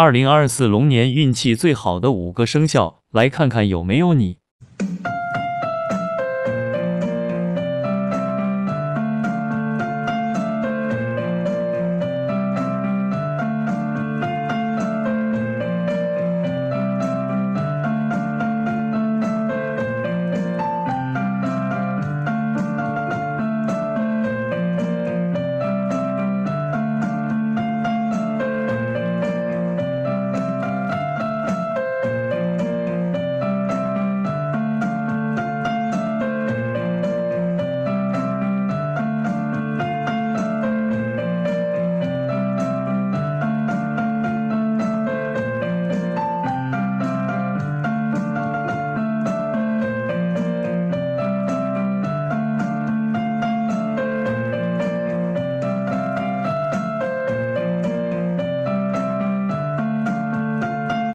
二零二四龙年运气最好的五个生肖来看看有没有你。